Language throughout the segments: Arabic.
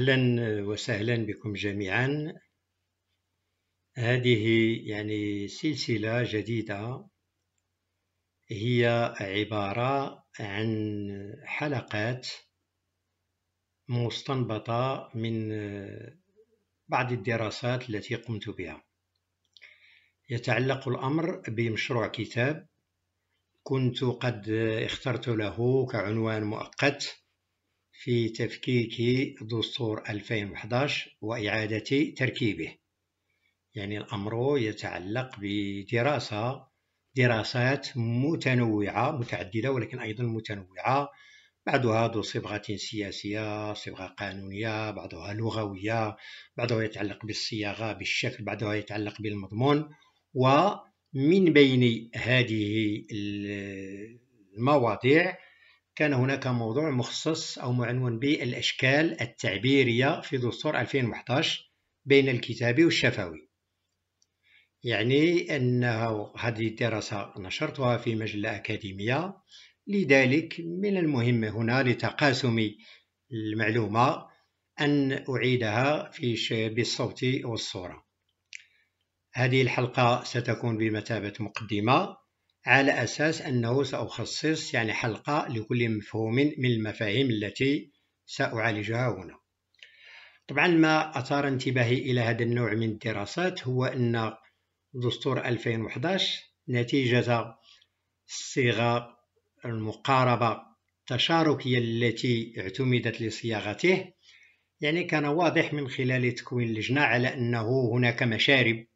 أهلا وسهلا بكم جميعا. هذه يعني سلسلة جديدة هي عبارة عن حلقات مستنبطة من بعض الدراسات التي قمت بها. يتعلق الأمر بمشروع كتاب كنت قد اخترت له كعنوان مؤقت. في تفكيك دستور 2011 وإعادة تركيبه. يعني الأمر يتعلق بدراسة دراسات متنوعة متعددة ولكن أيضا متنوعة. بعضها ذو صبغة سياسية صبغة قانونية بعضها لغوية بعضها يتعلق بالصياغة بالشكل بعضها يتعلق بالمضمون. ومن بين هذه المواضيع كان هناك موضوع مخصص أو معنون بالأشكال التعبيرية في دستور 2011 بين الكتابي والشفوي. يعني أن هذه الدراسة نشرتها في مجلة أكاديمية لذلك من المهم هنا لتقاسم المعلومة أن أعيدها في بالصوت والصورة. هذه الحلقة ستكون بمثابة مقدمة. على أساس أنه سأخصص يعني حلقة لكل مفهوم من المفاهيم التي سأعالجها هنا. طبعا ما أثار انتباهي إلى هذا النوع من الدراسات هو أن دستور 2011 نتيجة الصيغة المقاربة التشاركية التي اعتمدت لصياغته يعني كان واضح من خلال تكوين اللجنة على أنه هناك مشارب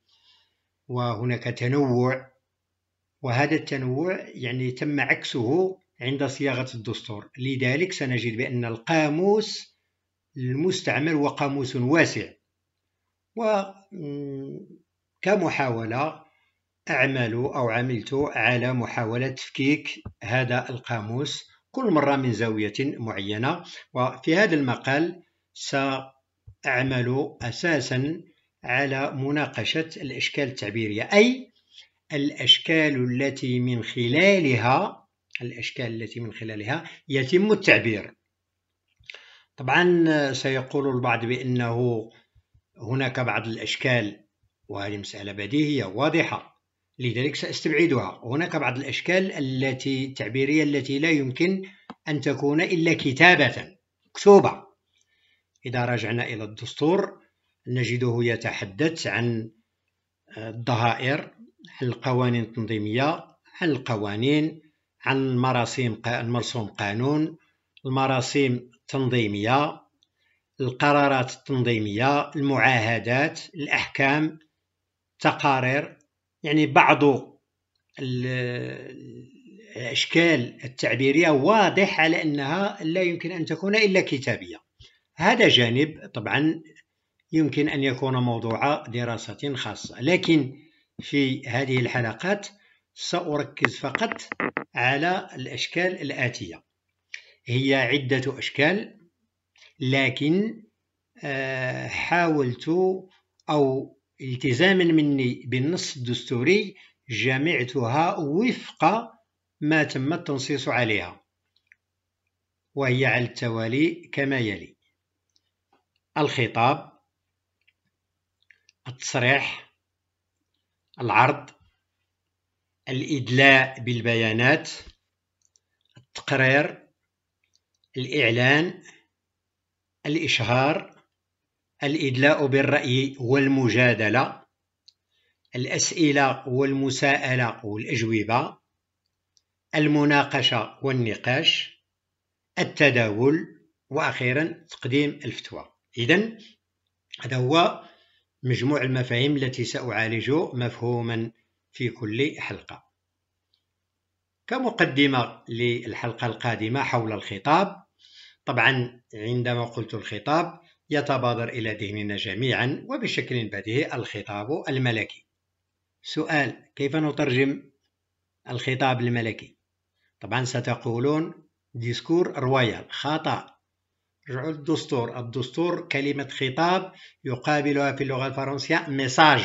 وهناك تنوع وهذا التنوع يعني تم عكسه عند صياغة الدستور. لذلك سنجد بأن القاموس المستعمل هو قاموس واسع وكمحاولة أعمل أو عملت على محاولة تفكيك هذا القاموس كل مرة من زاوية معينة. وفي هذا المقال سأعمل أساسا على مناقشة الأشكال التعبيرية أي الأشكال التي من خلالها الأشكال التي من خلالها يتم التعبير. طبعا سيقول البعض بأنه هناك بعض الأشكال وهذه مسألة بديهية واضحة لذلك سأستبعدها. هناك بعض الأشكال التي التعبيرية التي لا يمكن أن تكون إلا كتابة مكتوبة. إذا رجعنا إلى الدستور نجده يتحدث عن الضهائر عن القوانين التنظيمية عن القوانين عن مراسيم المرسوم قانون المراسيم التنظيمية القرارات التنظيمية المعاهدات الأحكام تقارير يعني بعض الأشكال التعبيرية واضح على أنها لا يمكن أن تكون إلا كتابية. هذا جانب طبعا يمكن أن يكون موضوع دراسة خاصة. لكن في هذه الحلقات سأركز فقط على الأشكال الآتية. هي عدة أشكال لكن آه، حاولت أو التزاما مني بالنص الدستوري جمعتها وفق ما تم التنصيص عليها وهي على التوالي كما يلي الخطاب التصريح العرض الإدلاء بالبيانات التقرير الإعلان الإشهار الإدلاء بالرأي والمجادلة الأسئلة والمساءلة والأجوبة المناقشة والنقاش التداول وأخيرا تقديم الفتوى. إذن هذا هو مجموع المفاهيم التي سأعالج مفهوما في كل حلقة. كمقدمة للحلقة القادمة حول الخطاب طبعا عندما قلت الخطاب يتبادر إلى ذهننا جميعا وبشكل بديهي الخطاب الملكي. سؤال كيف نترجم الخطاب الملكي؟ طبعا ستقولون discours royal خطأ. رجعوا للدستور. الدستور كلمة خطاب يقابلها في اللغة الفرنسية message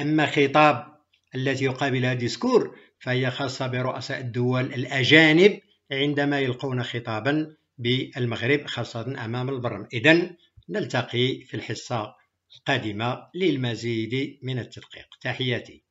أما خطاب التي يقابلها discours فهي خاصة برؤساء الدول الأجانب عندما يلقون خطابا بالمغرب خاصة أمام البرم إذا نلتقي في الحصة القادمة للمزيد من التدقيق. تحياتي.